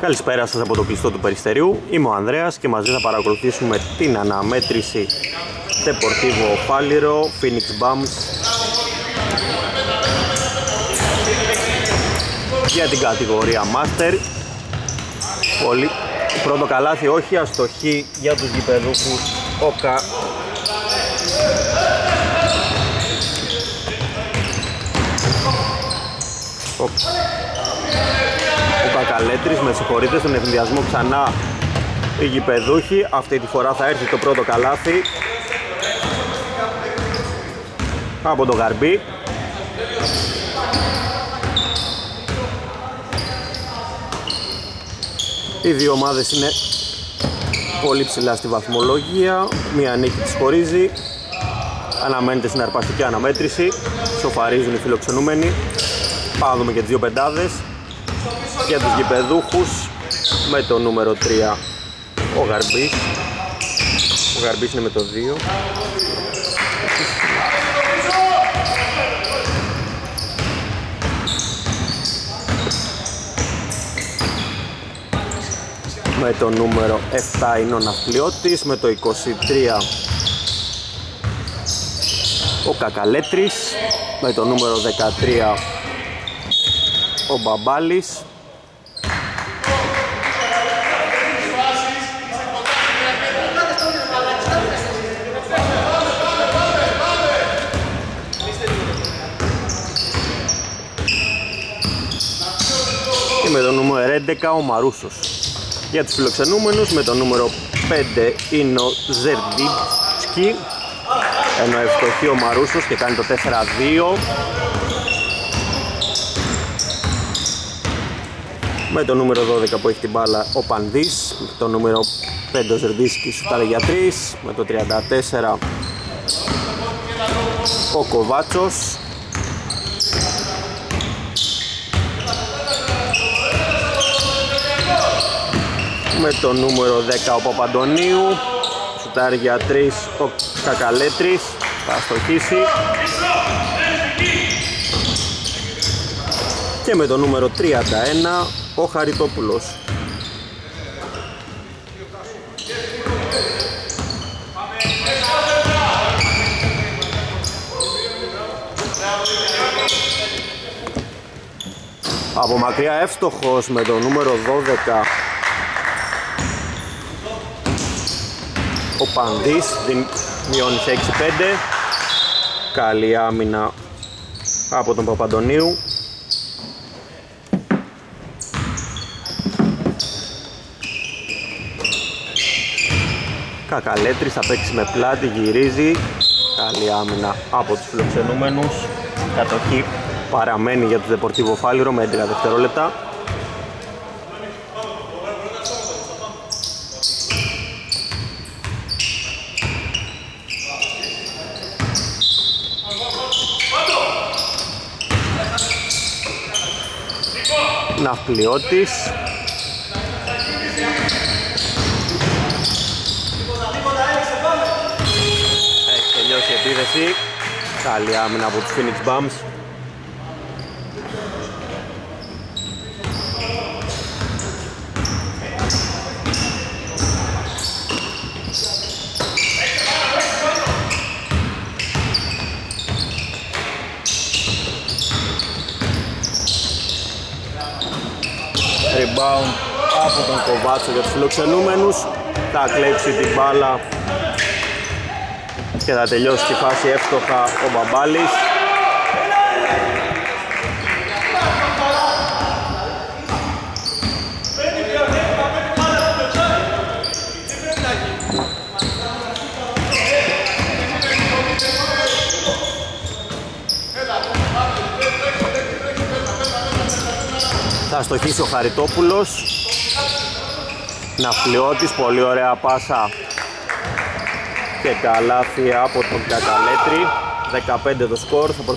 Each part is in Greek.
Καλησπέρα σας από το κλειστό του Περιστεριού. Είμαι ο Ανδρέας και μαζί θα παρακολουθήσουμε την αναμέτρηση Deportivo Fáliro, Phoenix Bums για την κατηγορία Master. Πολύ πρώτο καλάθι, όχι αστοχή για τους γηπεδούχους Οκα Ο Κακαλέτρης, με συγχωρείτε, στον ευθυνδιασμό ξανά οι γηπεδούχοι. Αυτή τη φορά θα έρθει το πρώτο καλάθι από το Γαρμπή. Οι δύο ομάδες είναι πολύ ψηλά στη βαθμολογία. Μία νίκη της χωρίζει. Αναμένεται συναρπαστική αναμέτρηση. Σοφαρίζουν οι φιλοξενούμενοι. Πάμε δούμε και τις δύο πεντάδες για τους γηπεδούχους με το νούμερο 3 ο Γαρμπής. Ο Γαρμπής είναι με το 2 με το νούμερο 7 είναι ο Ναυπλιώτης με το 23 ο Κακαλέτρης με το νούμερο 13 ο Μπαμπάλης και με το νούμερο 11 ο Μαρούσος. Για τους φιλοξενούμενους με το νούμερο 5 είναι ο Ζερντίτσκι ενώ ευστοχεί ο Μαρούσος και κάνει το 4-2 με το νούμερο 12 που έχει την μπάλα ο Πανδής με το νούμερο 5 ο Ζερντίσκης σου για 3 με το 34 ο Κοβάτσος με το νούμερο 10 ο Παπαντονίου. Σουτάρει για 3 ο Κακαλέτρης. Θα στοχίσει. Και με το νούμερο 31 ο Χαριτόπουλος. Από μακριά εύστοχος με το νούμερο 12 ο Πανδής μειώνει σε 6-5 καλή άμυνα από τον Παπαντονίου. Κακαλέτρης θα παίξει με πλάτη, γυρίζει. Καλή άμυνα από τους φιλοξενούμενους. Κατοχή παραμένει για τους Deportivo Φάλιρο με 11 δευτερόλεπτα Ναυπλιώτης. Επίθεση. Καλή άμυνα από τους Phoenix Bums Rebound από τον Κοβάτσο για τους φιλοξενούμενους. Θα κλέψει την μπάλα και θα τελειώσει τη φάση εύστοχα ο Μπαμπάλης. Θα στοχίσει ο Χαριτόπουλος Ναυπλιώτης, πολύ ωραία πάσα. Και καλάθι από τον Κακαλέτρη. 15 το σκορ θα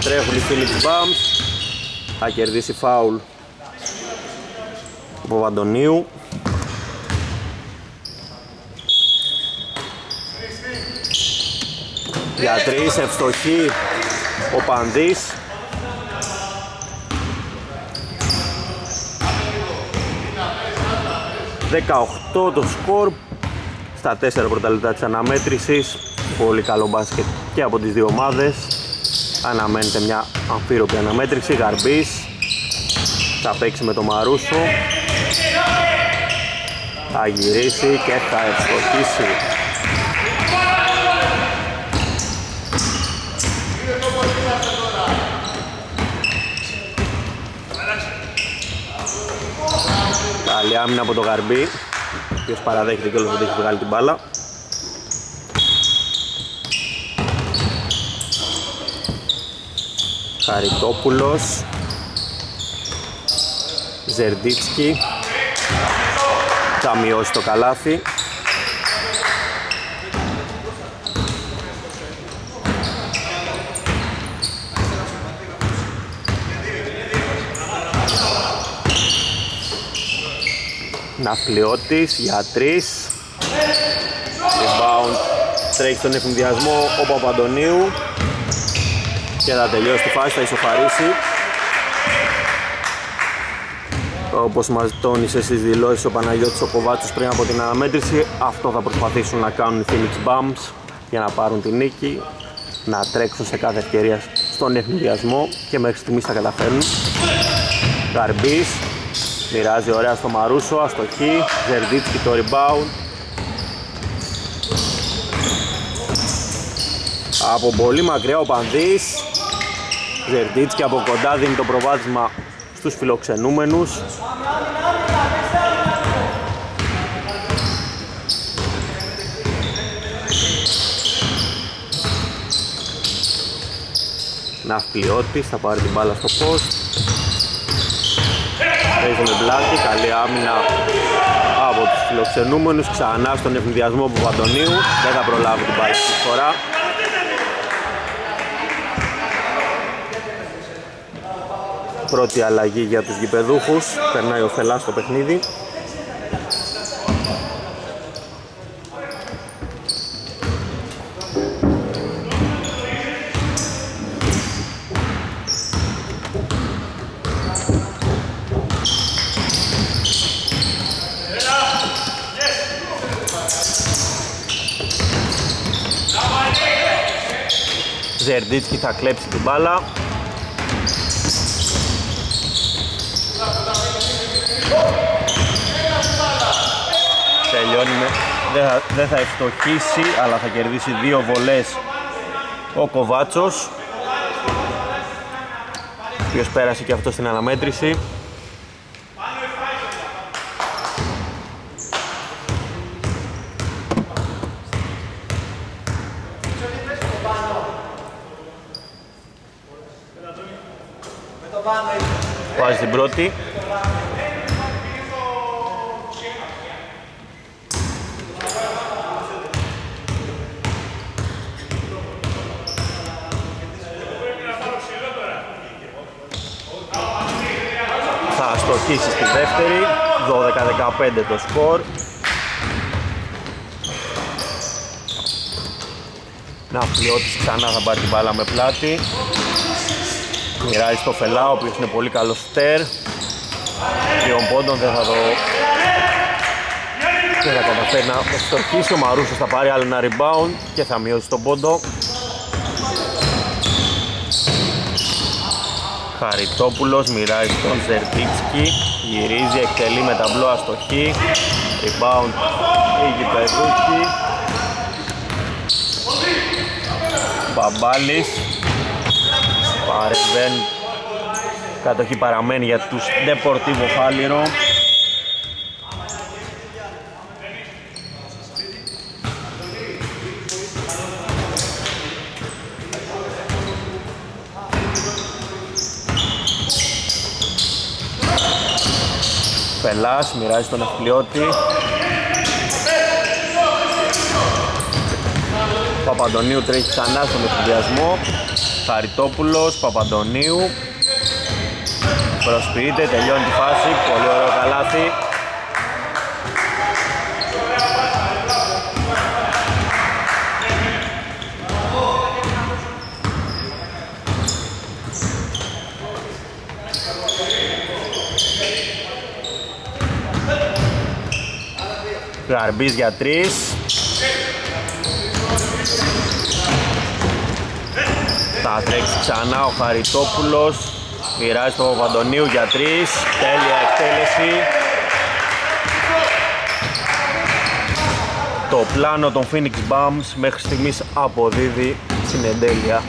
τρέχουν οι φίλοι του Μπάμς. Θα κερδίσει φάουλ ο Παπαντονίου για τρεις ευστοχή ο Πανδής 18 το σκορ στα 4 πρώτα λεπτά της αναμέτρησης. Πολύ καλό μπάσκετ και από τις δύο ομάδες. Αναμένεται μια αμφίροπη αναμέτρηση. Γαρμπής θα παίξει με το Μαρούσο. Θα γυρίσει και θα ευστοχίσει. Καλή άμυνα από το Γαρμπή οποίος παραδέχεται και όλος δεν έχει βγάλει την μπάλα. Χαριτόπουλος Ζερντίτσκι. Θα μειώσει το καλάθι Ναυπλιώτης για τρεις Rebound τρέχει στον εφημδιασμό ο Παπαντονίου. Και θα τελειώσει τη φάση, θα ισοφαρίσει. Όπως μας τόνισε στις δηλώσεις ο Παναγιώτης ο Κοβάτσος πριν από την αναμέτρηση αυτό θα προσπαθήσουν να κάνουν οι Phoenix Bums για να πάρουν την νίκη να τρέξουν σε κάθε ευκαιρία στον ευνηδιασμό και μέχρι στιγμής θα καταφέρουν. Γαρμπής Μοιράζει ωραία στο Μαρούσο, αστοχή, Ζερδίτσκι το rebound. Από πολύ μακριά ο Πανδής. Ζερδίτσκι από κοντά δίνει το προβάδισμα στους φιλοξενούμενους. Ναυπλιώτης θα πάρει την μπάλα στο post Παίζει με πλάτη, καλή άμυνα από τους φιλοξενούμενους ξανά στον ευνηδιασμό του Παντονίου. Δεν θα προλάβει την πάλη αυτή φορά. Πρώτη αλλαγή για τους γηπεδούχους. Περνάει ο Φελάς στο παιχνίδι Ζερντίτσκι θα κλέψει την μπάλα. Τελειώνει με... Δεν θα, δεν θα ευστοχίσει αλλά θα κερδίσει δύο βολές ο Κοβάτσος. Ο οποίος πέρασε και αυτό στην αναμέτρηση Βάζει την πρώτη. Θα στοχίσεις στη δεύτερη, 12-15 το σκορ. Να φλιώτης ξανά θα πάρει την μπάλα με πλάτη. Μοιράζει στο Φελά, ο οποίος είναι πολύ καλός στέρ. Τριών πόντων δεν θα δω... Δεν θα καταφέρει να στοχίσει, ο Μαρούσος θα πάρει άλλο ένα rebound και θα μειώσει τον πόντο. Χαριτόπουλος μοιράζει στον Ζερτίτσκι Γυρίζει, εκτελεί με ταμπλό αστοχή. Rebound η Γηπεδούκη Μπαμπάλης παρεμβαίνει κατοχή παραμένει για τους Deportivo Φάλιρο Πελάς μοιράζει τον Ευπλιώτη Παπαντονίου τρέχει ξανά στον εφηδιασμό Χαριτόπουλος, Παπαντονίου. Προσποιείται, τελειώνει τη φάση, πολύ ωραίο καλάθι. Καρμπής για τρεις. Θα τρέξει ξανά ο Χαριτόπουλος. Μοιράζει τον Παπαντονίου για τρεις. Τέλεια εκτέλεση. Το πλάνο των Phoenix Bums μέχρι στιγμής αποδίδει στην εντέλεια.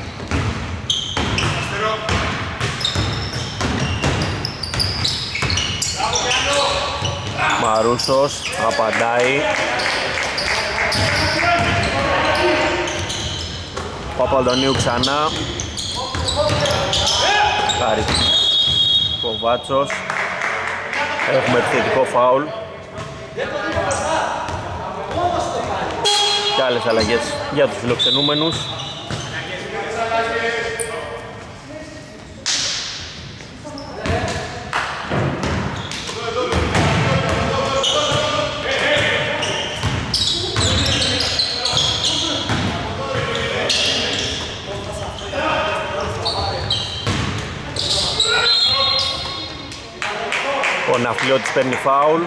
Μαρούσος απαντάει Παπαδονίου ξανά. Χάρη. Κοβάτσος. Έχουμε επιθετικό φάουλ. Και άλλες αλλαγές για τους φιλοξενούμενους Ο Ναφλιώτης παίρνει φάουλ.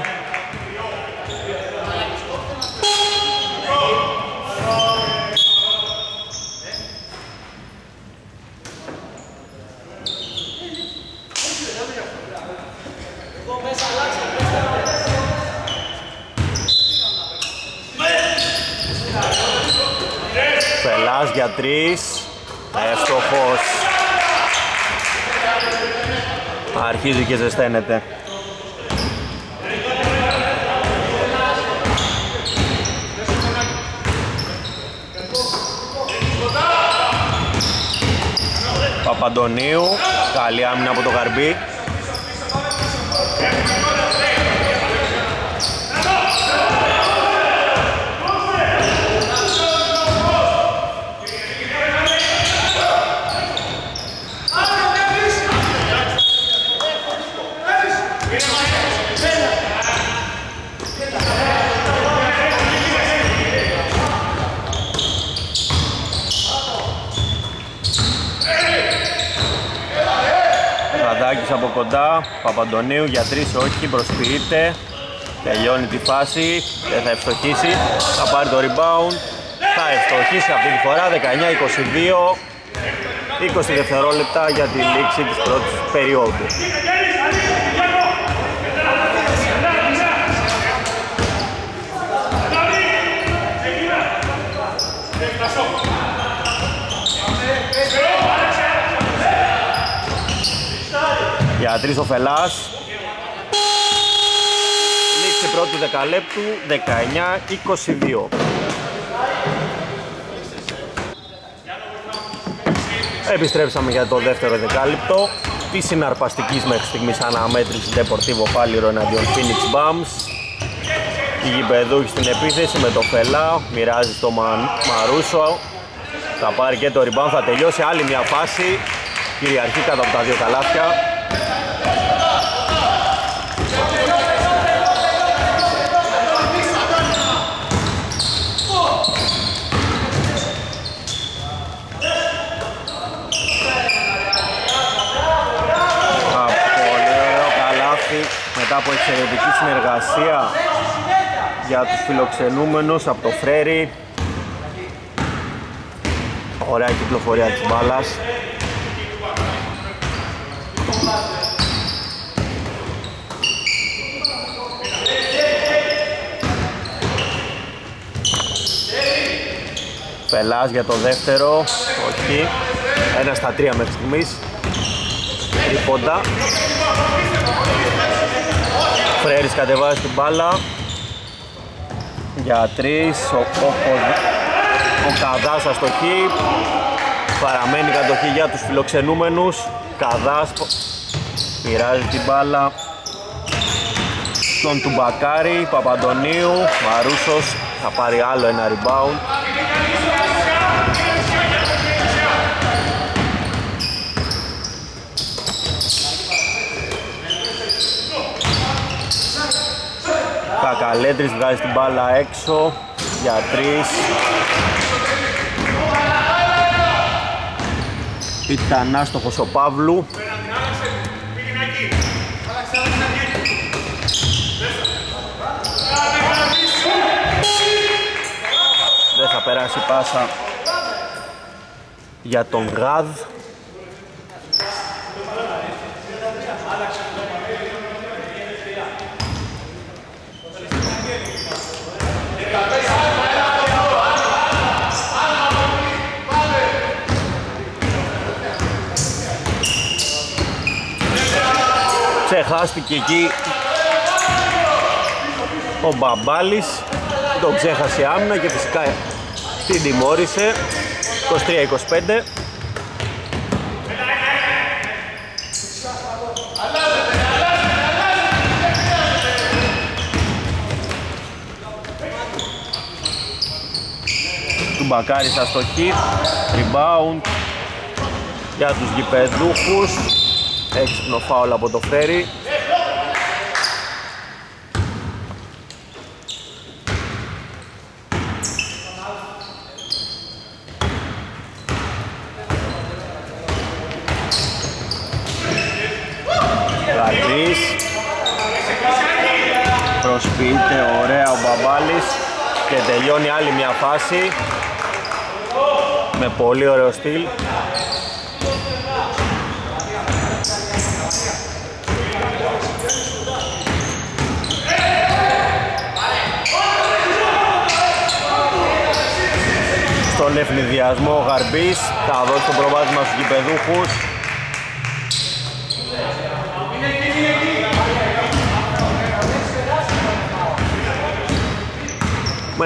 Φελάς για τρεις. Εύστοχος. Αρχίζει και ζεσταίνεται. Παπαντονίου, καλή άμυνα από το Γαρμπή. Ραντάκης από κοντά, Παπαντονίου για τρεις όχι, προσποιείται. Τελειώνει τη φάση, δεν θα ευστοχίσει, θα πάρει το rebound Θα ευστοχίσει αυτή τη φορά, 19-22 20 δευτερόλεπτα για τη λήξη της πρώτης περίοδου Για τρεις ο Φελάς. Λήξη πρώτου δεκαλέπτου 19-22 Επιστρέψαμε για το δεύτερο δεκάλεπτο της συναρπαστικής μέχρι στιγμής αναμέτρησης Deportivo Πάλιρο εναντίον Phoenix Bums. Η γηπεδούχη στην επίθεση με το Φελά μοιράζει στο Μαρούσο. Θα πάρει και το rebound, θα τελειώσει άλλη μια φάση. Κυριαρχεί κάτω από τα δύο καλάθια μετά από εξαιρετική συνεργασία για τους φιλοξενούμενους από το Φρέρι. Ωραία κυκλοφορία της μπάλας. Πελάς για το δεύτερο, όχι, ένα στα τρία μέχρι στιγμής. Τρίποντα Φρέρης κατεβάζει την μπάλα. Για τρεις ο, ο, ο, ο Καδάς αστοχή. Παραμένει κατοχή για τους φιλοξενούμενους. Καδάς πειράζει την μπάλα. Στον Τουμπακάρη Παπαντονίου Μαρούσος θα πάρει άλλο ένα rebound Κακαλέντρης βγάζει την μπάλα έξω για τρεις. Ήταν άστοχος ο Παύλου. Περάσει πάσα για τον Γαδ Ξεχάστηκε εκεί ο Μπαμπάλης. Το ξέχασε άμυνα και φυσικά την τιμώρησε. 23-25 του Μπακάρη στα στοχή. Rebound για τους γηπεδούχους. Έξυπνο φάουλ από το Φέρι Γατρής Προσποιείται ωραία ο Μπαμπάλης και τελειώνει άλλη μια φάση. Με πολύ ωραίο στυλ. Στον ευνηδιασμό ο Γαρμπής θα δώσει το προβάδισμα στους γηπεδούχους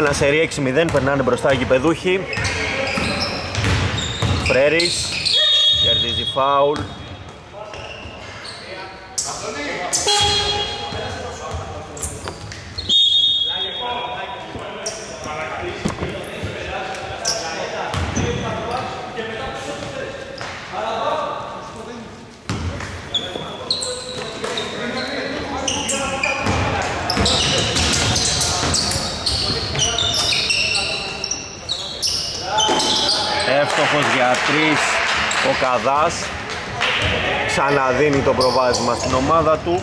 με ένα σερί 6-0 περνάνε μπροστά οι γηπεδούχοι. Φρέρις κερδίζει φάουλ Εύστοχος για τρεις ο Καδάς. Ξαναδίνει το προβάδισμα στην ομάδα του.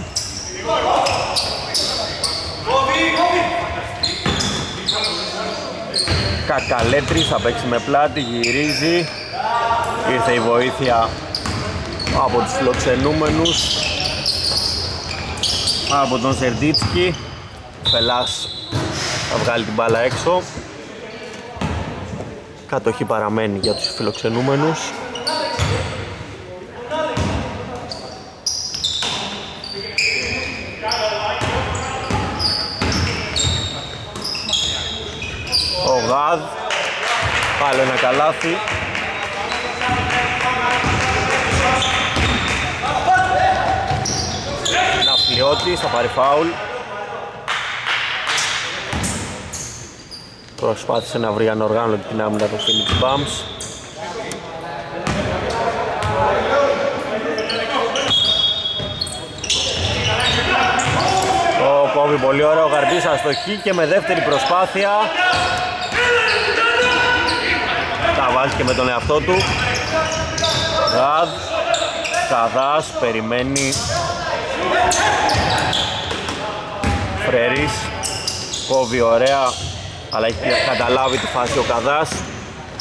Κακαλέτρης θα παίξει με πλάτη, γυρίζει. Ήρθε η βοήθεια από τους φιλοξενούμενους. Από τον Σερντίτσκι. Φελάς θα βγάλει την μπάλα έξω Κατοχή παραμένει για τους φιλοξενούμενους. Ο Γαδ, πάλι ένα καλάθι. Ναυπλιώτης θα πάρει φάουλ. Προσπάθησε να βρει ανοργάνωτη την άμυνα του Phoenix Bums Ο Κόβι πολύ ωραίο γαρμπής αστοχή και με δεύτερη προσπάθεια. Τα βάζει και με τον εαυτό του. Γαδ Καδάς περιμένει. Φρέρις Κόβει ωραία αλλά έχει καταλάβει τη φάση ο Καδάς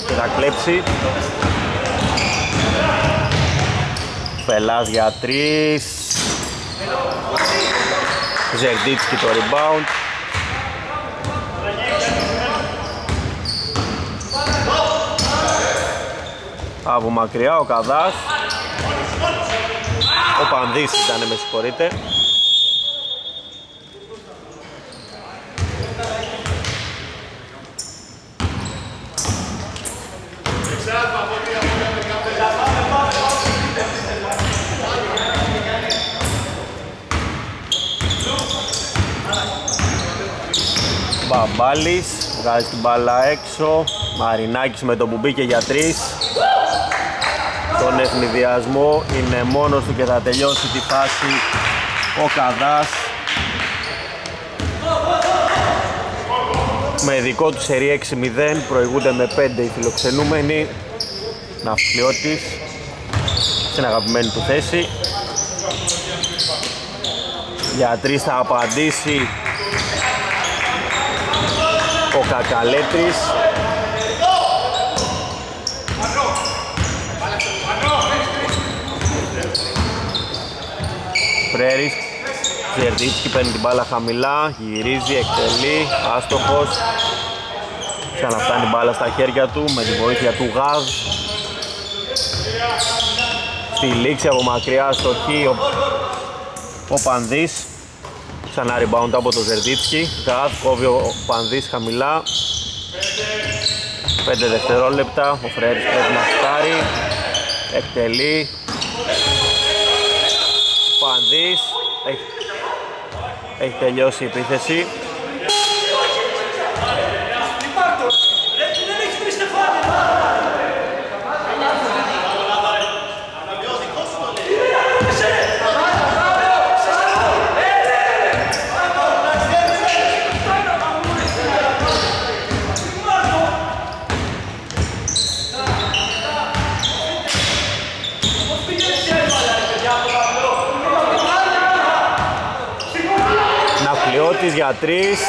και θα κλέψει. Πελάς για τρεις. Ζερντίτσκι το rebound. Από μακριά ο Καδάς. Ο Πανδής ήταν με συγχωρείτε Μπαμπάλης βγάζει την μπάλα έξω. Μαρινάκης με το που μπήκε για τρεις. Τον ευνηδιασμό είναι μόνος του και θα τελειώσει τη φάση ο Καδάς. Με δικό του σερί 6-0 προηγούνται με 5 οι φιλοξενούμενοι. Ναυπλιώτης στην αγαπημένη του θέση. Για τρεις θα απαντήσει ο Κακαλέτρης Φρέρης Τζερδίτσκι παίρνει την μπάλα χαμηλά Γυρίζει, εκτελεί, άστοχος. Ξαναφτάνει μπάλα στα χέρια του με τη βοήθεια του Γαζ Στη λήξη από μακριά στο χ ο, ο Ξανά rebound από το Ζερδίτσκι. Γαβ κόβει ο Πανδής χαμηλά. 5 δευτερόλεπτα, ο Φρέρης πρέπει να φτάρει Εκτελεί. Πανδής έχει, έχει τελειώσει η επίθεση Ναυπλιώτης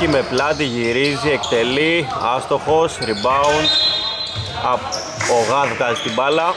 για τρεις Ζερδίτσκι με πλάτη γυρίζει, εκτελεί, άστοχος, rebound. Ο Γάδ βγάζει την μπάλα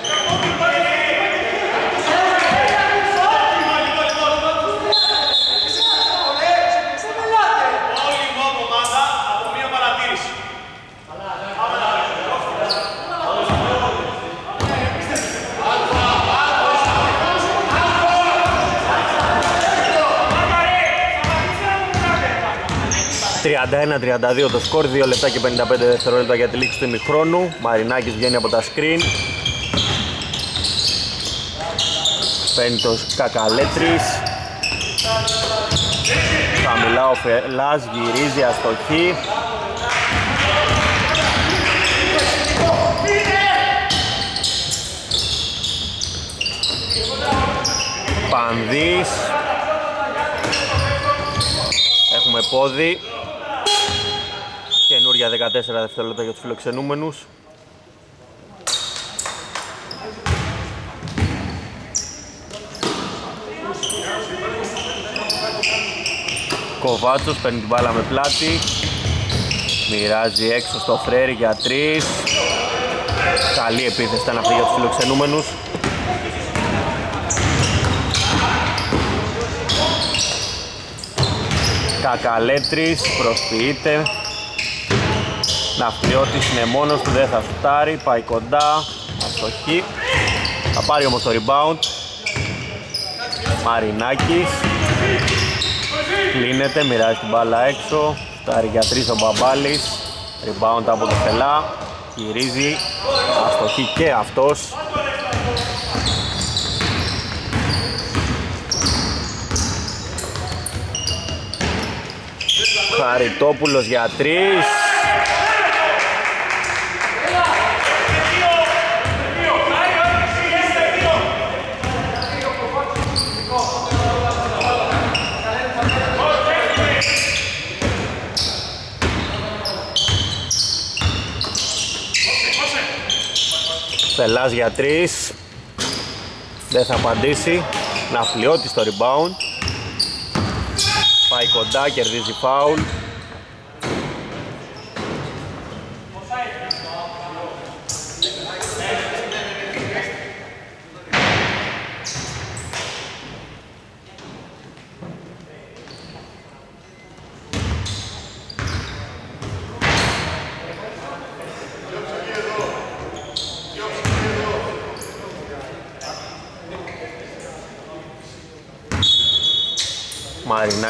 ...31-32 το σκορ, 2 λεπτά και 55 δευτερόλεπτα για τη λήξη του ημιχρόνου. Μαρινάκης βγαίνει από τα screen. Παίρνει το Κακαλέτρης. Χαμηλά ο Φελάς, γυρίζει αστοχή. Πανδής Έχουμε πόδι Καινούρια 14 δευτερόλεπτα για τους φιλοξενούμενους. Κοβάτσος παίρνει την μπάλα με πλάτη. Μοιράζει έξω στο φρέρι για τρεις. Καλή επίθεση ήταν αυτή για τους φιλοξενούμενους. Κακαλέτρης προσποιείται Ναυτιώτης είναι μόνος του, δεν θα σουτάρει, πάει κοντά, αστοχή. Θα πάρει όμως το rebound. Μαρινάκης. Κλείνεται, μοιράζει την μπάλα έξω. Φτάρει για τρεις ο Μπαμπάλης. Rebound από το Φελά Γυρίζει. Αστοχή και αυτός. Χαριτόπουλος για τρεις Στελάς για τρεις Δεν θα απαντήσει Ναυπλιώτη στο rebound Πάει κοντά, κερδίζει φάουλ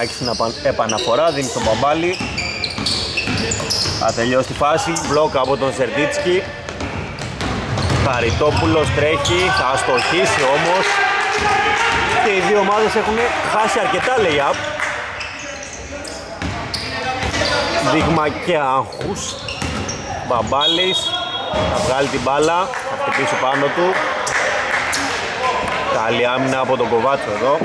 Μαρινάκης στην επαναφορά, δίνει στον Μπαμπάλη. Θα τελειώσει τη φάση, μπλοκ από τον Σερτίτσκι. Χαριτόπουλος τρέχει, θα αστοχίσει όμως. Και οι δύο ομάδες έχουν χάσει αρκετά lay-up. Δείγμα και άγχους. Μπαμπάλης θα βγάλει την μπάλα, θα χτυπήσει πάνω του. Καλή άμυνα από τον Κοβάτσο εδώ.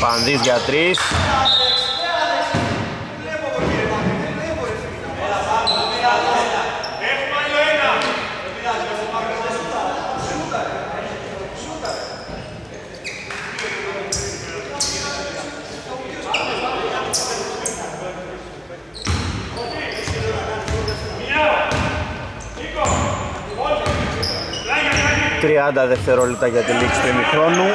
Πανδής για τρεις. Τριάντα δευτερόλεπτα για τη λήξη του ημιχρόνου.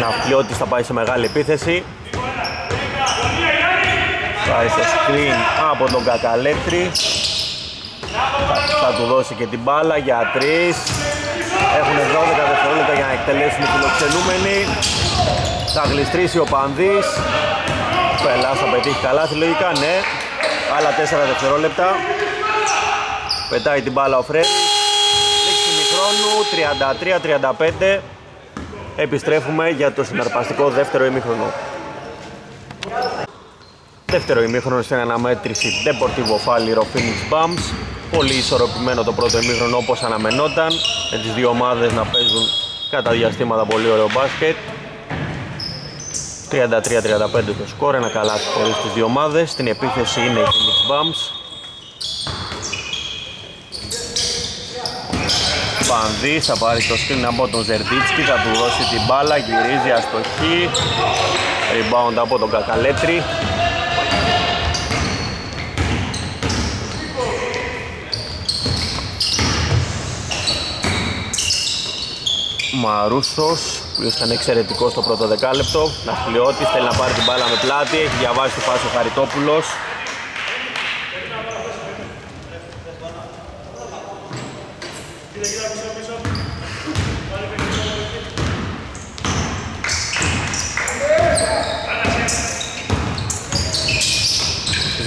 Ναυπλιώτης θα πάει σε μεγάλη επίθεση. Πάει στο screen από τον Κακαλέτρη. Θα του δώσει και την μπάλα για τρεις. Έχουν 12 δευτερόλεπτα για να εκτελέσουν οι φιλοξενούμενοι. Θα γλιστρήσει ο Πανδής. Πελάς θα πετύχει καλά, λογικά, ναι. Άλλα 4 δευτερόλεπτα. Πετάει την μπάλα ο Φρέδης. Λήξη χρόνου 33-35 επιστρέφουμε για το συναρπαστικό δεύτερο ημίχρονο. Δεύτερο ημίχρονο στην αναμέτρηση Deportivo Falliro Phoenix Bums. Πολύ ισορροπημένο το πρώτο ημίχρονο όπως αναμενόταν, με τις δύο ομάδες να παίζουν κατά διαστήματα πολύ ωραίο μπάσκετ. 33-35 το σκορ, ένα καλά χωρίς τις δύο ομάδες. Στην επίθεση είναι η Phoenix Bums. Πανδής θα πάρει το screen από τον Ζερντίτσκι, θα του δώσει την μπάλα, γυρίζει αστοχή. Rebound από τον Κακαλέτρη. Μαρούσος, που ήταν εξαιρετικός στο πρώτο δεκάλεπτο. Ναυπλιώτης θέλει να πάρει την μπάλα με πλάτη, έχει διαβάσει το φάση ο Χαριτόπουλος.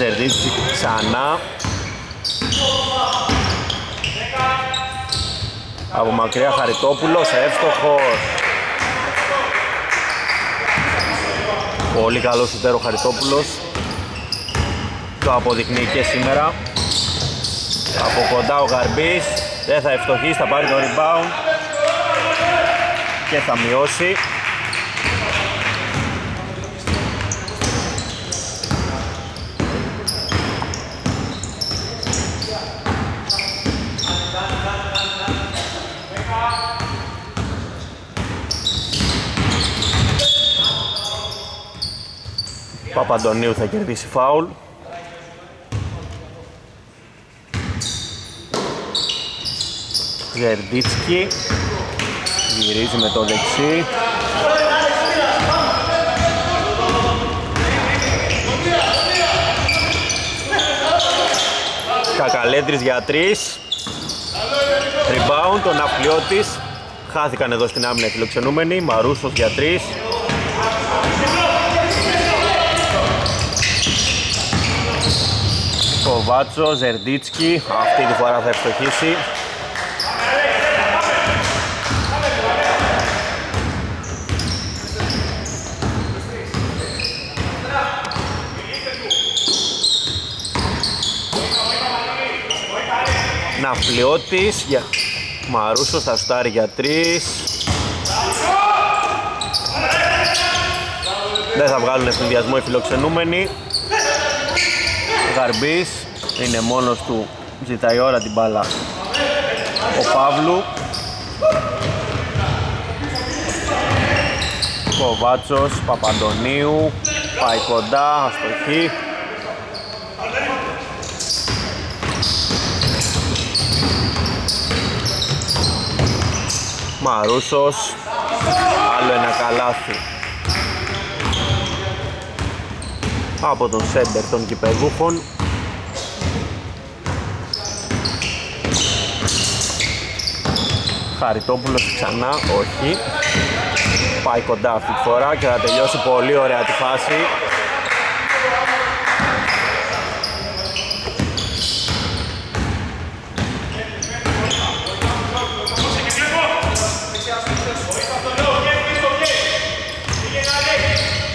Ζερδίτσι ξανά. Από μακριά Χαριτόπουλος, εύστοχος. Πολύ καλός σουτέρο Χαριτόπουλος. Το αποδεικνύει και σήμερα. Από κοντά ο Γαρμπής. Δεν θα ευστοχίσει, θα πάρει το rebound. Και θα μειώσει Παπαντονίου θα κερδίσει φάουλ. Ζερντίτσκι γυρίζει με το δεξί. Κακαλέντρης για τρεις. Rebound, τον Ναυπλιώτης. Χάθηκαν εδώ στην άμυνα φιλοξενούμενοι. Μαρούσος για τρεις. Κοβάτσο, Ζερντίτσκι, αυτή τη φορά θα ευστοχίσει. Ναυπλιώτης, για... Μαρούσος θα στάρει για τρεις. Δεν θα βγάλουν συνδυασμό οι φιλοξενούμενοι. Γαρμπής είναι μόνος του, ζητάει ώρα την μπάλα ο Παύλου Κοβάτσος, Παπαντονίου πάει κοντά, αστοχή Μαρούσος Άλλο ένα καλάθι. Από τον σέντερ των κυπεδούχων. Χαριτόπουλος ξανά, όχι. Πάει κοντά αυτή τη φορά και θα τελειώσει πολύ ωραία τη φάση.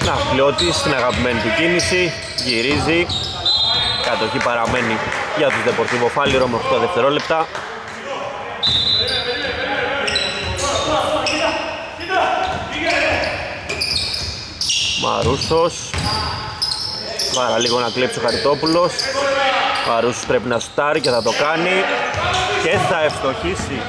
Ναυπλιώτης στην αγαπημένη του κίνηση, γυρίζει, κατοχή παραμένει για τους Δεπορτίβο Φάλιρο με 8 δευτερόλεπτα. Μαρούσος Πάρα λίγο να κλέψει ο Χαριτόπουλος. Μαρούσος πρέπει να σουτάρει και θα το κάνει. Και θα ευστοχίσει.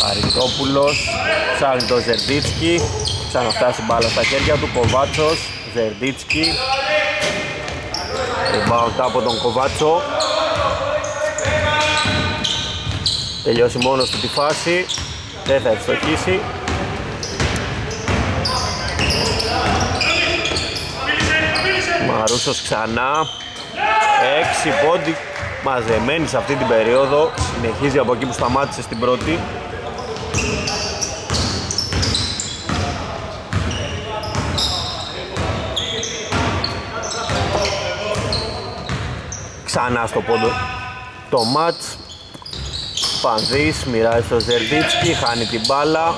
Χαριτόπουλος ψάχνει το Ζερντίτσκι ξαναφτάσει μπάλα στα χέρια του. Κοβάτσος Ζερντίτσκι Rebound από τον Κοβάτσο. Τελειώσει μόνος του τη φάση. Δεν θα ευστοχίσει. Μαρούσος ξανά. 6 πόντι μαζεμένη σε αυτή την περίοδο. Συνεχίζει από εκεί που σταμάτησε στην πρώτη ξανά στο πόντο το μάτς. Πανδής μοιράζει στο Ζερδίτσκι, χάνει την μπάλα.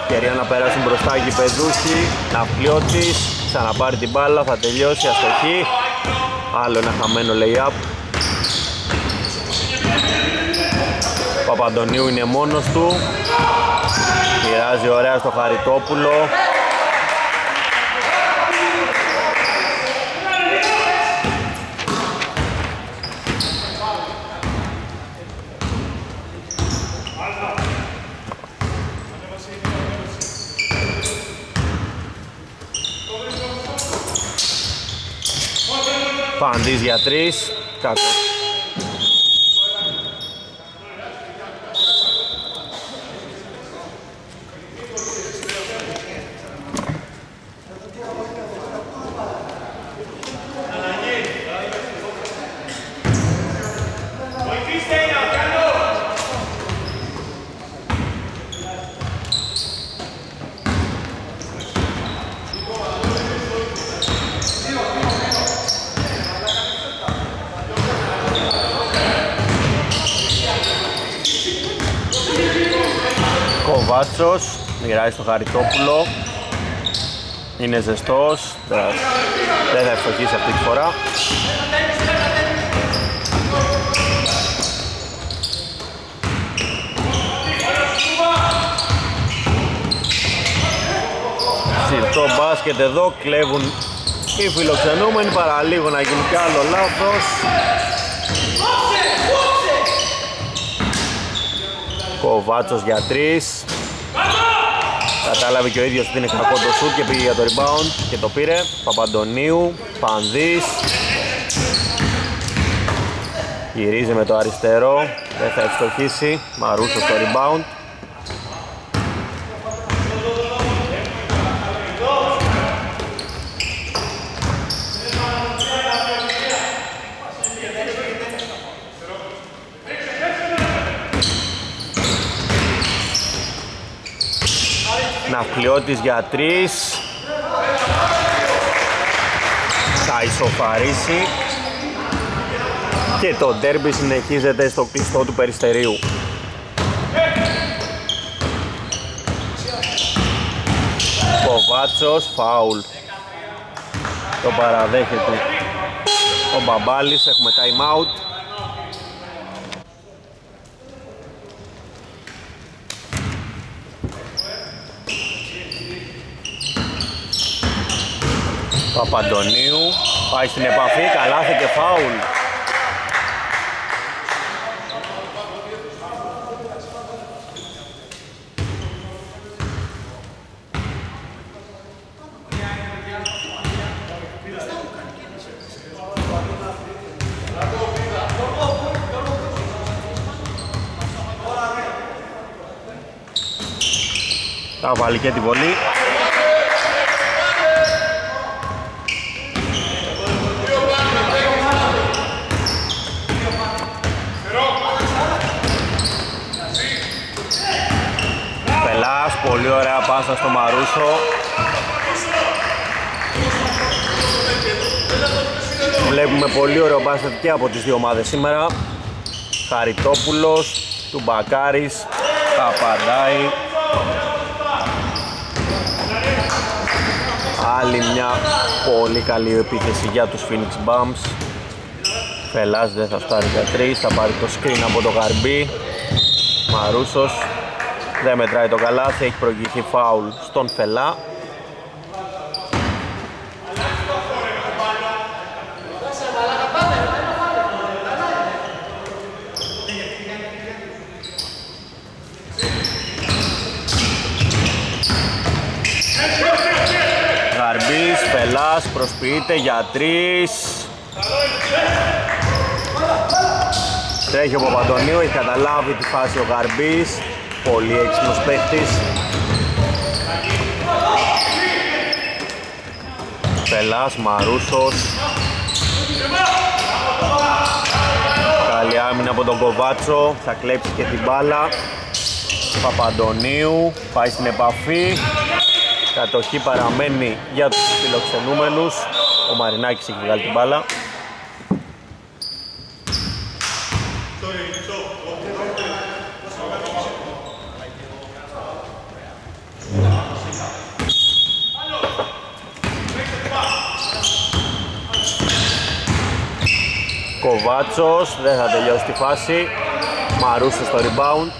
Ευκαιρία να περάσουν μπροστά οι γηπεδούχοι. Ναυπλιώτης, ξαναπάρει την μπάλα, θα τελειώσει αστοχή. Άλλο ένα χαμένο lay-up. Παπαντονίου είναι μόνος του. Μοιράζει ωραία στο Χαριτόπουλο Juan, desde 3, 14. Βάτσος, μοιράζει στο Χαριτόπουλο. Είναι ζεστός, δεν θα ευστοχίσει αυτή τη φορά. Συρτό μπάσκετ εδώ, κλέβουν οι φιλοξενούμενοι, παραλίγο να γίνει κι άλλο λάθος. Κοβάτσος για τρεις. Κατάλαβε και ο ίδιος ότι είναι κακό το σουτ και πήγε για το rebound και το πήρε. Παπαντονίου, Πανδής Γυρίζει με το αριστερό, δεν θα ευστοχίσει Μαρούσος στο rebound Ναυπλιώτης για τρεις Θα ισοφαρίσει. Και το ντέρμπι συνεχίζεται στο κλειστό του Περιστερίου. Κοβάτσος, φάουλ. Το παραδέχεται Ο Μπαμπάλης, έχουμε time out Παπαντονίου πάει στην επαφή, καλάθι και φάουλ. Θα βάλει και την βολή. Πάσα στο Μαρούσο. Βλέπουμε πολύ ωραίο μπάσκετ και από τις δύο ομάδες σήμερα. Χαριτόπουλος, Τουμπακάρης, Παπαντάει. Άλλη μια πολύ καλή επίθεση για τους Phoenix Bumps. Φελάς δεν θα φτάρει για τρεις, θα πάρει το screen από το Γαρμπή. Μαρούσος δεν μετράει το καλάθι, έχει προηγηθεί φάουλ στον Φελά. Γαρμπής, Φελάς, προσποιείται για τρεις. Τρέχει ο Παπαντονίου, έχει καταλάβει τη φάση ο Γαρμπής. Πολύ έξυπνος παίχτης. Πελάς, Μαρούσος. Καλή άμυνα από τον Κοβάτσο, θα κλέψει και την μπάλα. Παπαντονίου, πάει στην επαφή. Κατοχή παραμένει για τους φιλοξενούμενους. Ο Μαρινάκης έχει βγάλει την μπάλα. Κοβάτσος, δεν θα τελειώσει τη φάση. Μαρούσος στο rebound.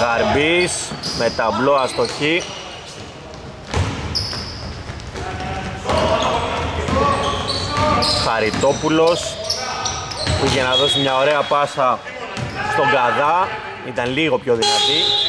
Γαρμπής με ταμπλό αστοχή. Χαριτόπουλος που είχε να δώσει μια ωραία πάσα στον Καδά ήταν λίγο πιο δυνατή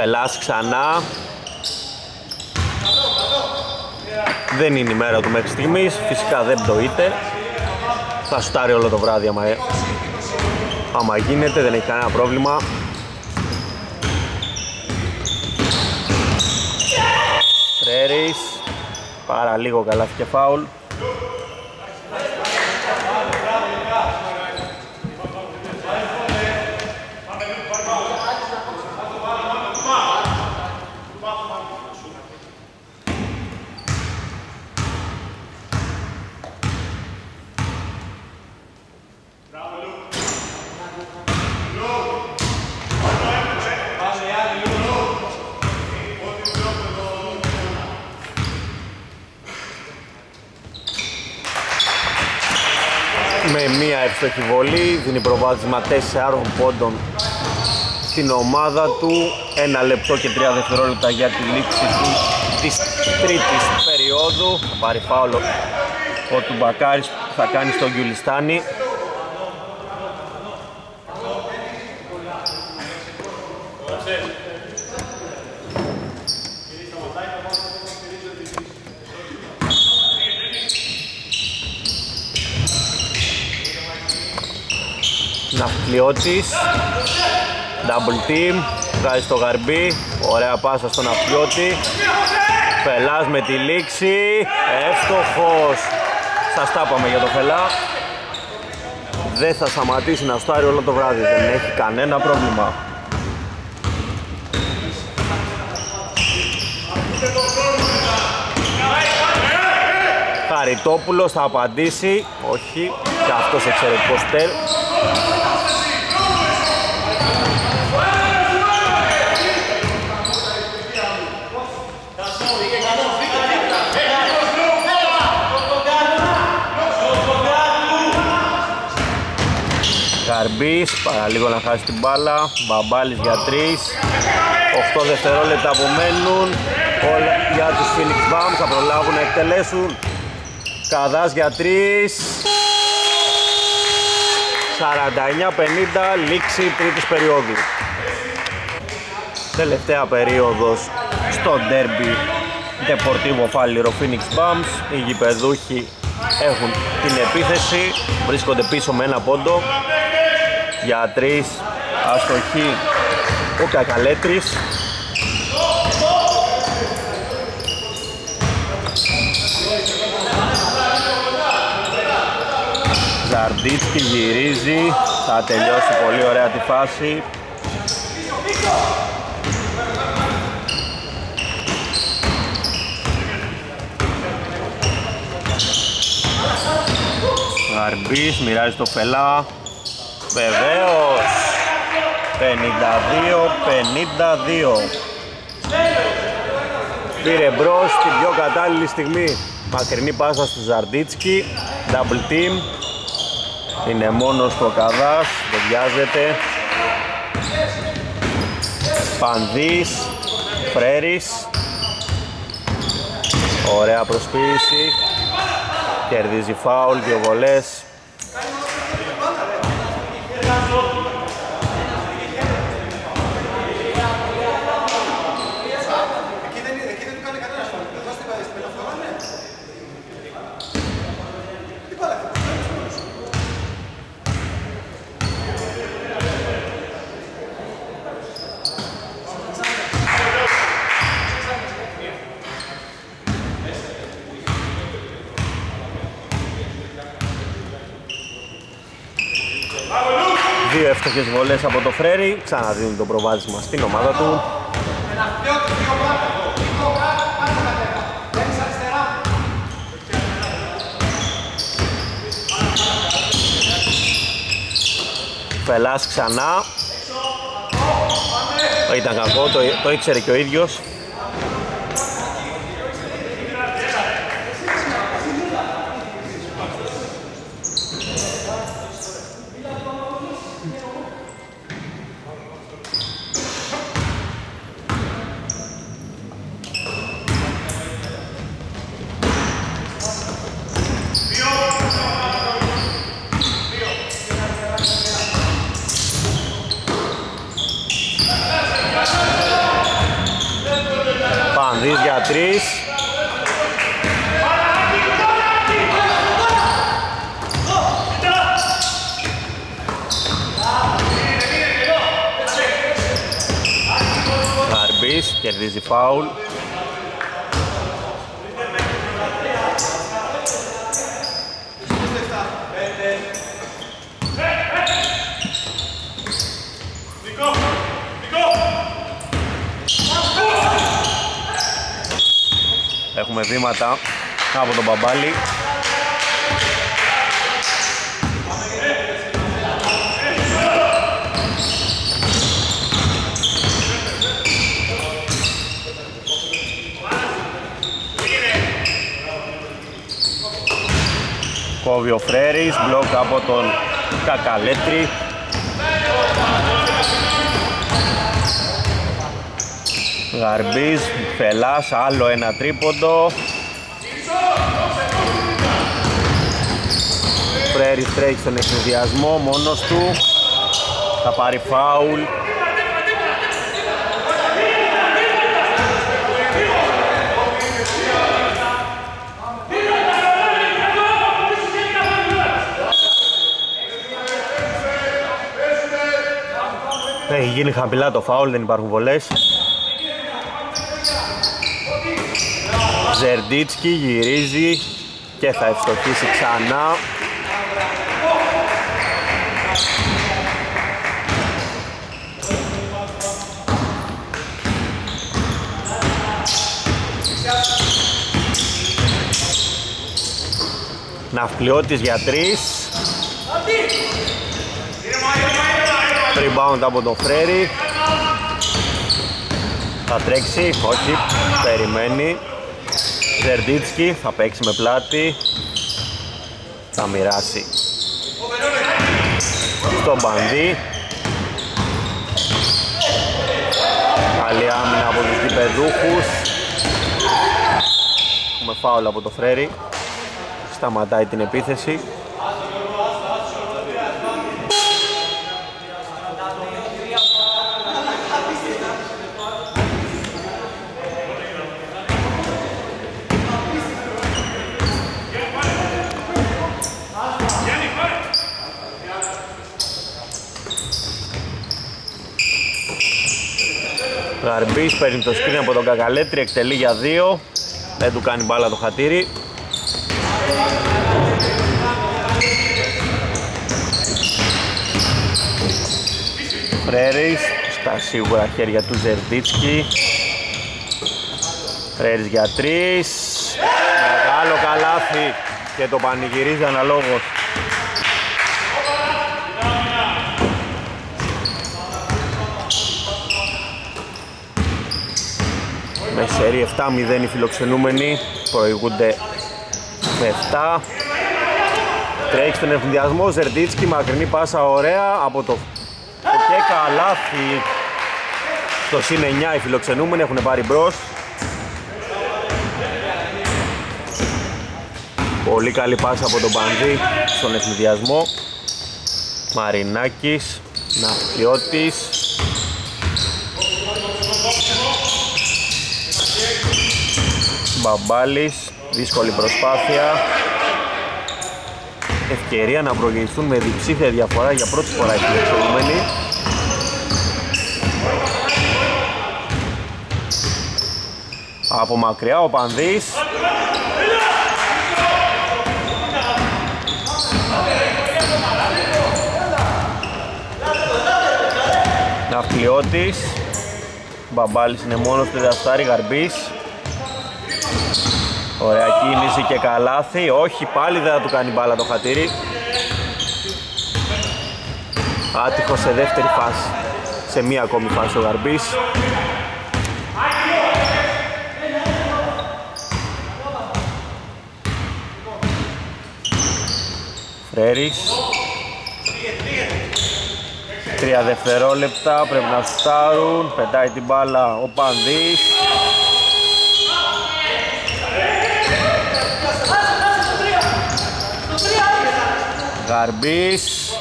Φελάς ξανά. Δεν είναι η μέρα του μέχρι στιγμής Φυσικά δεν πτωείται Θα σουτάρει όλο το βράδυ άμα, άμα γίνεται Δεν έχει κανένα πρόβλημα. Φρέρις Πάρα λίγο καλά και φάουλ με μία εύστοχη βολή, δίνει προβάδισμα 4 πόντων στην ομάδα του. Ένα λεπτό και τρία δευτερόλεπτα για τη λήξη του της τρίτης περίοδου. Θα πάρει φάουλο ο Τουμπακάρης θα κάνει στον Γκιουλιστάνη. Ναυπλιώτης Double team. Βγάζει στο γαρμπί. Ωραία πάσα στον Ναυπλιώτη Φελάς με τη λήξη. Εύστοχος. Σας τα είπαμε για το Φελά. Δεν θα σταματήσει να στάρει όλο το βράδυ. Δεν έχει κανένα πρόβλημα. Χαριτόπουλος θα απαντήσει. Όχι. Και αυτός εξαιρετικός τέρ Καρμπής, παραλίγο να χάσει την μπάλα Μπαμπάλης για 3 8 δευτερόλεπτα απομένουν Όλα για τους Phoenix Bums θα προλάβουν να εκτελέσουν. Καδάς για 3. 49-50 λήξη τρίτης περίοδου. Τελευταία περίοδος στο derby Deportivo Φάλιρο Phoenix Bums. Οι γηπεδούχοι έχουν την επίθεση, βρίσκονται πίσω με ένα πόντο. Για τρεις αστοχή ο Κακαλέτρης. Ζαρντίτσκι γυρίζει, θα τελειώσει πολύ ωραία τη φάση. Γαρμπής μοιράζει το φελά. Βεβαίως. 52-52. Πήρε μπρος την πιο κατάλληλη στιγμή. Μακρινή πάσα στο Ζαρντίτσκι. Double team. Είναι μόνος του ο Καδάς. Δεν βιάζεται. Πανδής. Φρέρης. Ωραία προσποίηση. Κερδίζει φάουλ, δύο βολές. 数を Δύο εύστοχες βολές από το Φρέρι, ξαναδίνουν το προβάδισμα στην ομάδα του. Φελάς ξανά. Ήταν κακό, το, το ήξερε και ο ίδιος. Πανδής για τρεις. Γαρμπής, κερδίζει φάουλ. Έχουμε βήματα από τον Μπαμπάλη. Κόβει ο Φρέρης, μπλοκ από τον Κακαλέτρη. Γαρμπής, Φελάς, άλλο ένα τρίποντο. Φρέρης τρέχει στον εξοδιασμό μόνος του. Θα πάρει φάουλ. Έχει γίνει χαμηλά το φάουλ, δεν υπάρχουν βολές. Ζερντίτσκι γυρίζει και θα ευστοχίσει ξανά. Ναυπλιώτης για τρεις. Rebound από τον Φρέρι. Θα τρέξει, όχι, περιμένει. Ζερντίτσκι θα παίξει με πλάτη. Θα μοιράσει. Στον Μπανδί. Καλή άμυνα από τους γηπεδούχους. έχουμε φάουλ από το Φρέρι. Σταματάει την επίθεση. Γαρμπής παίρνει το σκριν από τον Κακαλέτρη, εκτελεί για δύο. Δεν του κάνει μπάλα το χατήρι. Φρέρις στα σίγουρα χέρια του Ζερντίτσκι. Φρέρις για τρεις. Μεγάλο καλάθι και το πανηγυρίζει αναλόγως. Με σερί 7-0 οι φιλοξενούμενοι προηγούνται με 7 τρέχει στον ευνηδιασμό Ζερντίτσκι μακρινή πάσα ωραία από το και καλάθι στο συν 9 οι φιλοξενούμενοι έχουν πάρει μπρος. Πολύ καλή πάσα από τον Μπανδί στον ευνηδιασμό Μαρινάκης Ναυτιώτης Μπαμπάλης, δύσκολη προσπάθεια. Ευκαιρία να προηγηθούν με διψήφια διαφορά για πρώτη φορά οι φιλοξενούμενοι Από μακριά ο Πανδής Ναυπλιώτης Μπαμπάλης είναι μόνος του Δαστάρη Γαρμπής Ωραία κίνηση και καλάθι. Όχι, πάλι δεν θα του κάνει μπάλα το χατήρι. Άτυχο σε δεύτερη φάση. Σε μία ακόμη φάση ο Γαρμπής. Φρέρις. Τρία δευτερόλεπτα, πρέπει να στάρουν, πετάει την μπάλα ο Πανδής. Γαρμπής.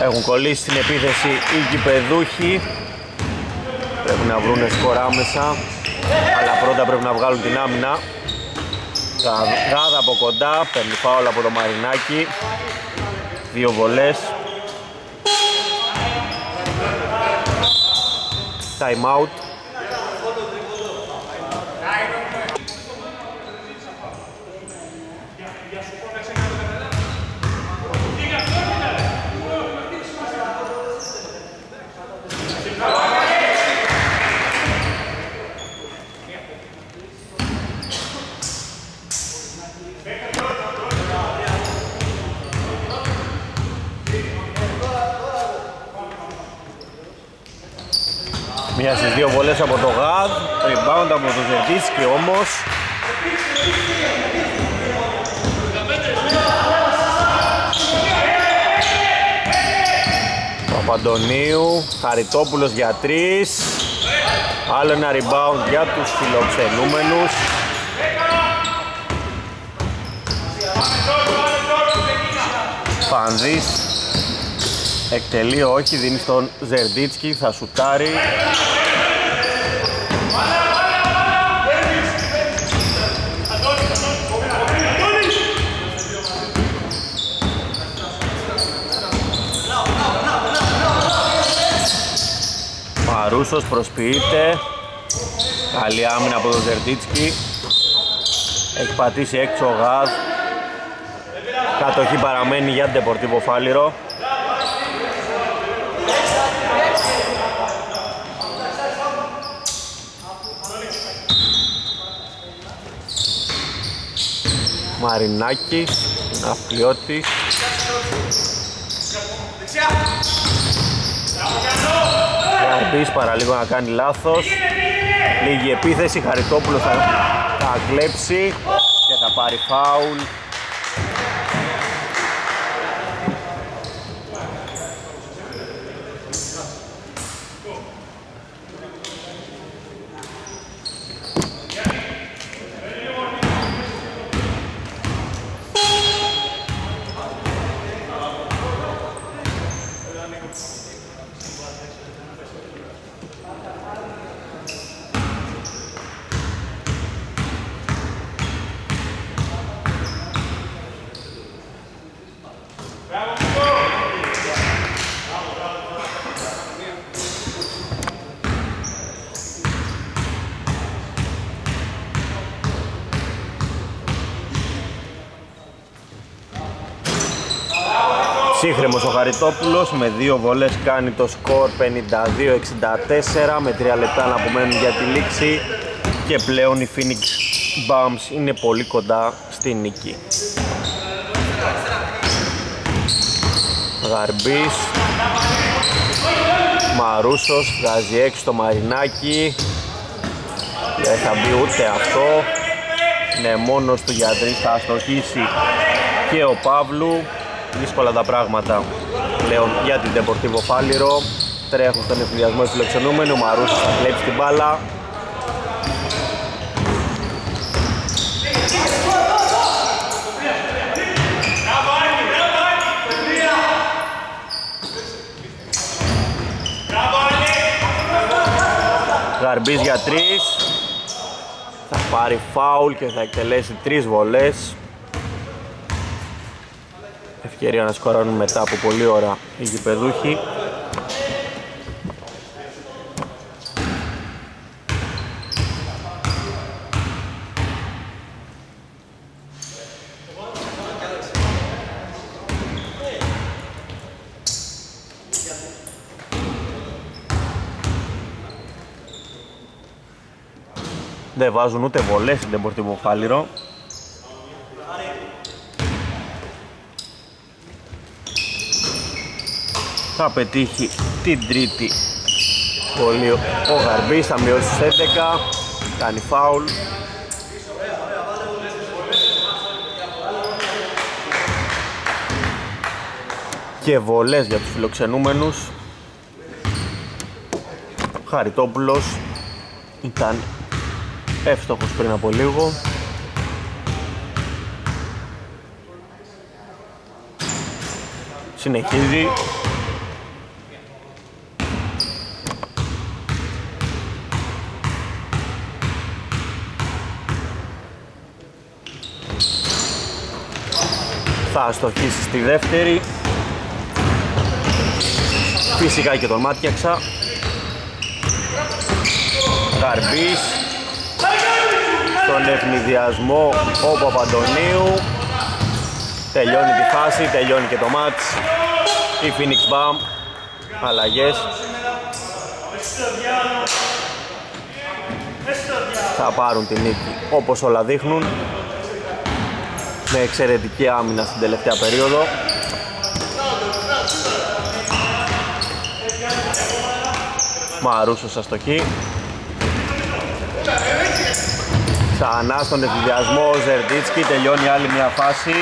Έχουν κολλήσει την επίθεση οι κυπεδούχοι Πρέπει να βρουν σκορ άμεσα. Αλλά πρώτα πρέπει να βγάλουν την άμυνα. Γάδα από κοντά, παίρνει φάουλ από το Μαρινάκι Δύο βολές. Time out Μία στις δύο βολές από το Γαδ, rebound από το Ζερτίσκι όμως. Παπαντονίου, Χαριτόπουλος για τρεις. Άλλο ένα rebound για τους φιλοξενούμενους. Πανδής Εκτελεί όχι, δίνει στον Ζερντίτσκι, θα σουτάρει. Παρούσος προσποιείται. Καλή άμυνα από τον Ζερντίτσκι. Έχει πατήσει έξω ο Γαδ. Κατοχή παραμένει για την Τεπορτίβο Φάλιρο. Μαρινάκης, Ναυπλιώτης Γαρμπής παραλίγο να κάνει λάθος. Λίγη επίθεση, Χαριτόπουλος θα, θα κλέψει και θα πάρει φάουλ Ψύχρεμος ο Χαριτόπουλος με δύο βολές κάνει το σκορ 52-64 με τρία λεπτά να απομένουν για τη λήξη. Και πλέον η Phoenix Bums είναι πολύ κοντά στη νίκη. Γαρμπής Μαρούσος βγάζει έξω το Μαρινάκι δεν θα μπει ούτε αυτό. Είναι μόνος του γιατρής θα αστοχίσει και ο Παύλου δύσκολα τα πράγματα πλέον για την Deportivo Φάλιρο τρέχουν στον εφηδιασμό φιλοξενούμενου ο Μαρούσος θα κλέψει την μπάλα. Γαρμπής για τρεις. Θα πάρει φάουλ και θα εκτελέσει τρεις βολές Ευκαιρία να σκορώνουν μετά από πολλή ώρα οι γηπεδούχοι Δεν βάζουν ούτε βολές στην Deportivo Φάλιρο. Θα πετύχει την τρίτη βολή ο Γαρμπής, θα μειώσει στις 11, κάνει φάουλ. Και βολές για τους φιλοξενούμενους. Χαριτόπουλος ήταν εύστοχος πριν από λίγο συνεχίζει θα αστοχίσει στη δεύτερη. Φυσικά και τον μάτιαξα. Γαρμπής. Στον ευνηδιασμό ο Παπαντονίου. Τελειώνει τη φάση, τελειώνει και το μάτς. Η Phoenix Bam αλλαγές. Θα πάρουν την νίκη όπως όλα δείχνουν με εξαιρετική άμυνα στην τελευταία περίοδο Μαρούσος αστοχή Ξανά στον εφηδιασμό ο Ζερντίτσκι τελειώνει άλλη μια φάση.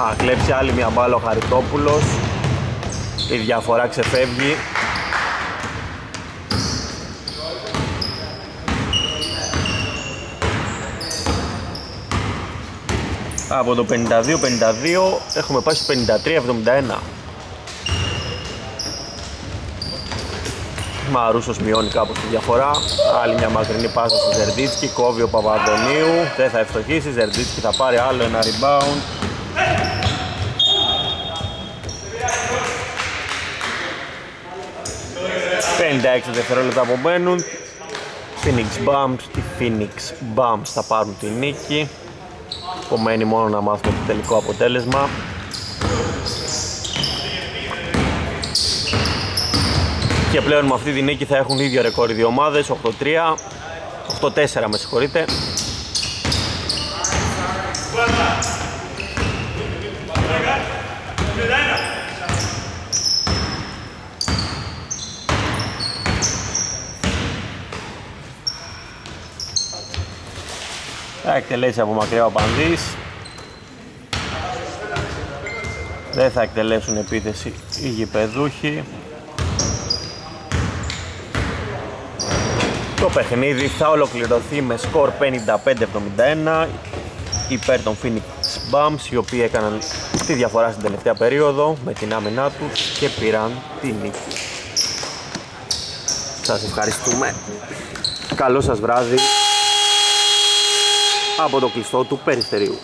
Θα κλέψει άλλη μια μπάλα ο Χαριτόπουλος. Η διαφορά ξεφεύγει. Από το 52-52 έχουμε πάει στο 53-71 Μαρούσος μειώνει κάπως τη διαφορά. Άλλη μια μακρινή πάσα στο Ζερντίτσκι Κόβει ο Παπαδονίου. Δεν θα ευστοχίσει Ζερντίτσκι θα πάρει άλλο ένα rebound δευτερόλεπτα απομένουν Phoenix Bumps, οι Phoenix Bumps θα πάρουν τη νίκη. Απομένει μόνο να μάθουμε το τελικό αποτέλεσμα. Και πλέον με αυτή τη νίκη θα έχουν ίδιο ρεκόρ οι δύο ομάδες 8-3 8-4 με συγχωρείτε εκτελέσει από μακριά ο Πανδής. Δεν θα εκτελέσουν επίθεση οι γηπεδούχοι. Το παιχνίδι θα ολοκληρωθεί με σκορ 55-71 υπέρ των Phoenix Bums οι οποίοι έκαναν τη διαφορά στην τελευταία περίοδο με την άμυνά τους και πήραν τη νίκη. Σας ευχαριστούμε. Καλό σας βράδυ από το κλειστό του Περιστερίου.